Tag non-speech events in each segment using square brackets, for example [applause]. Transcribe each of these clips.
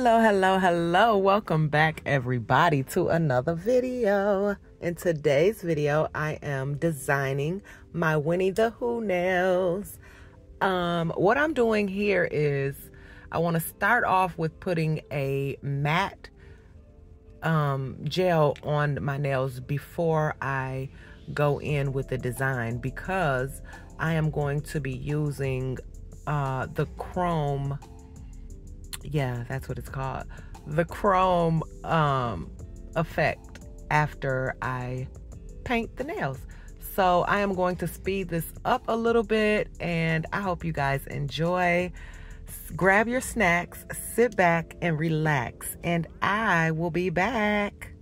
Hello, hello, hello. Welcome back, everybody, to another video. In today's video, I am designing my Winnie the Who nails. Um, what I'm doing here is I want to start off with putting a matte um, gel on my nails before I go in with the design because I am going to be using uh, the chrome yeah, that's what it's called. The chrome um, effect after I paint the nails. So I am going to speed this up a little bit and I hope you guys enjoy. Grab your snacks, sit back and relax and I will be back.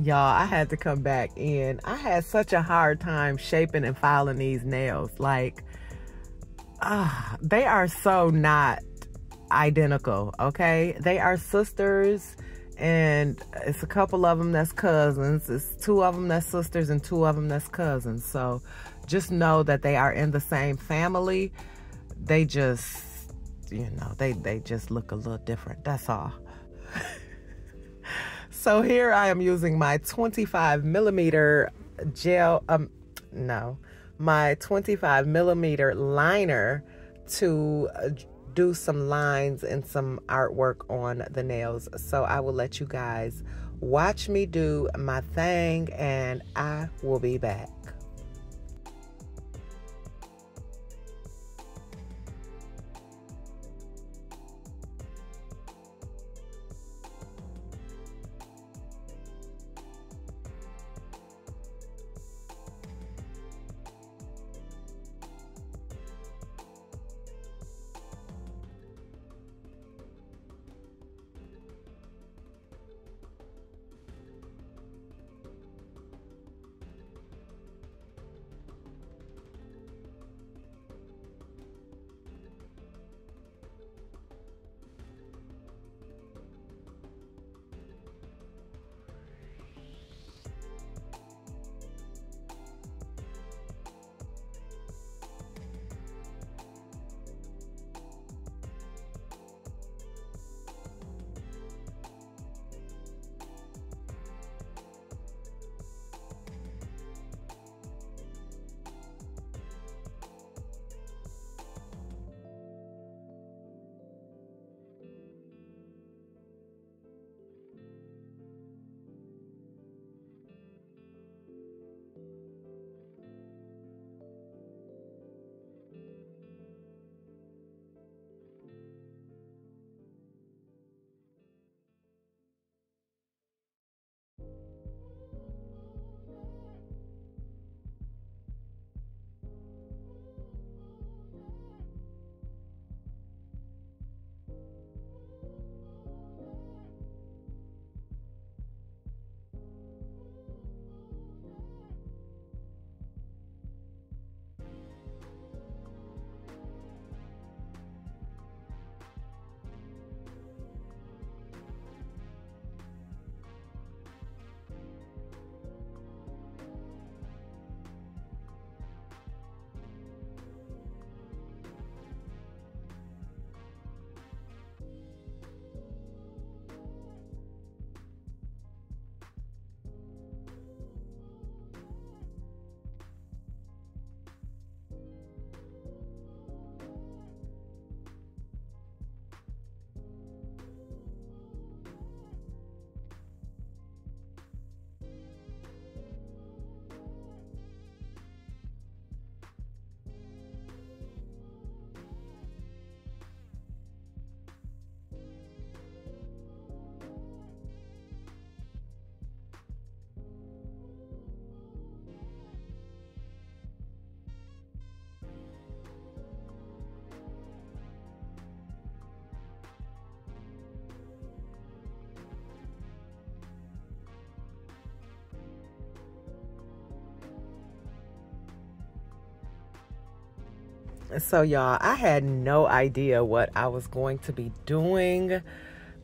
Y'all, I had to come back in. I had such a hard time shaping and filing these nails. Like, uh, they are so not identical, okay? They are sisters, and it's a couple of them that's cousins. It's two of them that's sisters and two of them that's cousins. So just know that they are in the same family. They just, you know, they, they just look a little different. That's all. [laughs] So here I am using my 25 millimeter gel, um, no, my 25 millimeter liner to uh, do some lines and some artwork on the nails. So I will let you guys watch me do my thing and I will be back. So, y'all, I had no idea what I was going to be doing.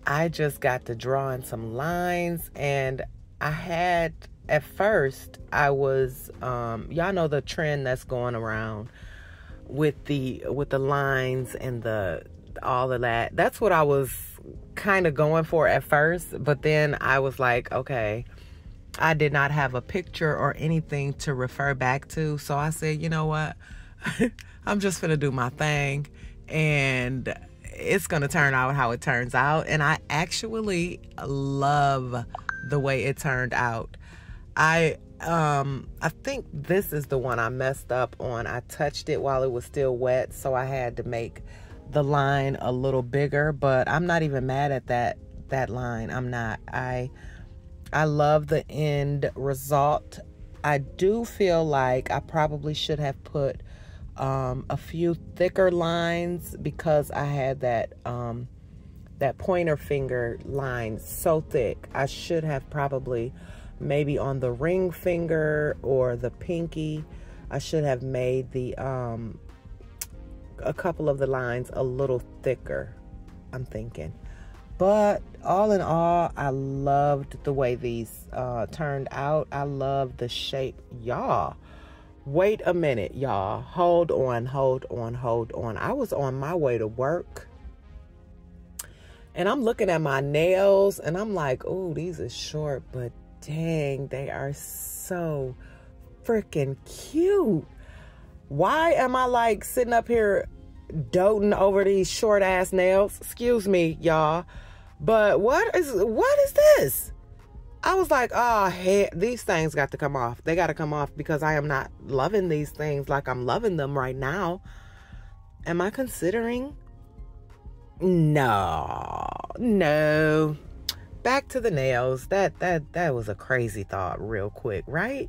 I just got to drawing some lines, and I had at first I was um, y'all know the trend that's going around with the with the lines and the all of that. That's what I was kind of going for at first, but then I was like, okay, I did not have a picture or anything to refer back to, so I said, you know what? [laughs] I'm just going to do my thing and it's going to turn out how it turns out and I actually love the way it turned out. I um I think this is the one I messed up on. I touched it while it was still wet, so I had to make the line a little bigger, but I'm not even mad at that that line. I'm not. I I love the end result. I do feel like I probably should have put um, a few thicker lines because I had that um, that pointer finger line so thick. I should have probably maybe on the ring finger or the pinky. I should have made the um, a couple of the lines a little thicker. I'm thinking. But all in all, I loved the way these uh, turned out. I love the shape. Y'all, wait a minute, y'all. Hold on, hold on, hold on. I was on my way to work and I'm looking at my nails and I'm like, oh, these are short, but dang, they are so freaking cute. Why am I like sitting up here doting over these short ass nails? Excuse me, y'all. But what is what is this? I was like, oh, hey, these things got to come off. They got to come off because I am not loving these things like I'm loving them right now. Am I considering no, no. Back to the nails. That that that was a crazy thought, real quick, right?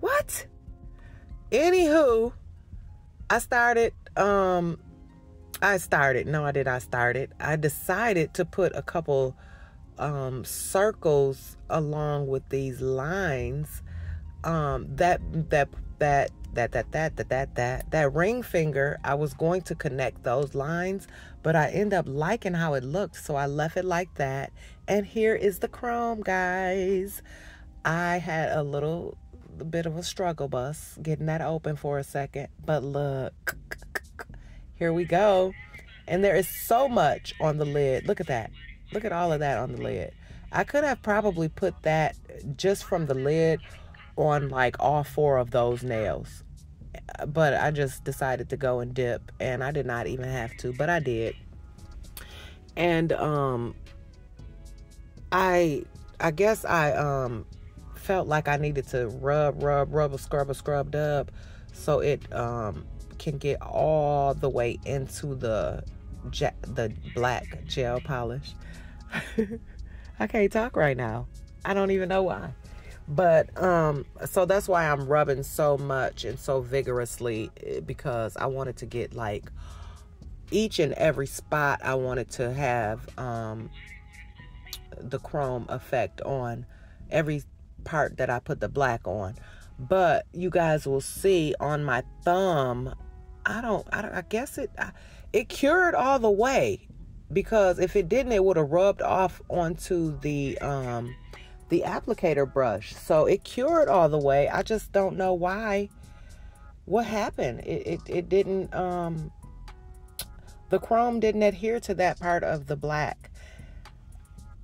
What? Anywho, I started. Um, I started. No, I did. I started. I decided to put a couple um circles along with these lines. Um, that that that that that that that that that that ring finger i was going to connect those lines but i end up liking how it looked so i left it like that. And here is the chrome guys. I had a little bit of a struggle bus getting that open for a second but look [laughs] here we go. And there is so much on the lid. Look at that look at all of that on the lid i could have probably put that just from the lid on like all four of those nails. But I just decided to go and dip and I did not even have to, but I did. And um I I guess I um felt like I needed to rub rub rub a scrub a scrub dub so it um can get all the way into the the black gel polish. [laughs] I can't talk right now. I don't even know why. But um, so that's why I'm rubbing so much and so vigorously eh, because I wanted to get like each and every spot I wanted to have um, the chrome effect on every part that I put the black on. But you guys will see on my thumb, I don't, I, don't, I guess it, I, it cured all the way because if it didn't, it would have rubbed off onto the um, the applicator brush. So it cured all the way. I just don't know why. What happened? It, it, it didn't, um, the chrome didn't adhere to that part of the black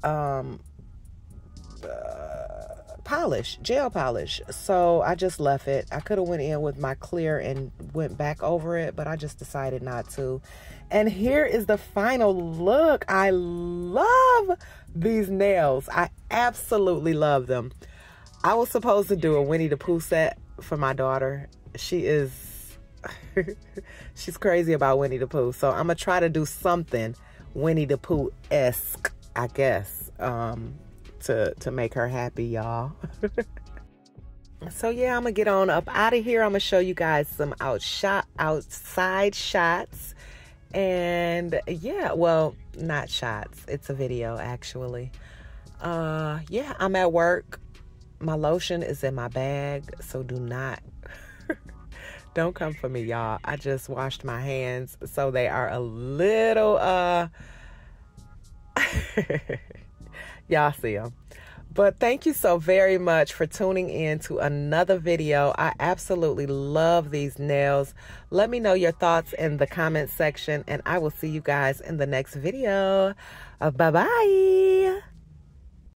um, uh, polish, gel polish. So I just left it. I could have went in with my clear and went back over it, but I just decided not to. And here is the final look. I love these nails. I absolutely love them. I was supposed to do a Winnie the Pooh set for my daughter. She is, [laughs] she's crazy about Winnie the Pooh. So I'm to try to do something Winnie the Pooh-esque, I guess, um, to, to make her happy, y'all. [laughs] so yeah, I'm to get on up out of here. I'm to show you guys some out shot, outside shots and yeah well not shots it's a video actually uh yeah i'm at work my lotion is in my bag so do not [laughs] Don't come for me, y'all. I just washed my hands, so they are a little, uh, [laughs] y'all see them. But thank you so very much for tuning in to another video. I absolutely love these nails. Let me know your thoughts in the comment section, and I will see you guys in the next video. Uh, bye-bye.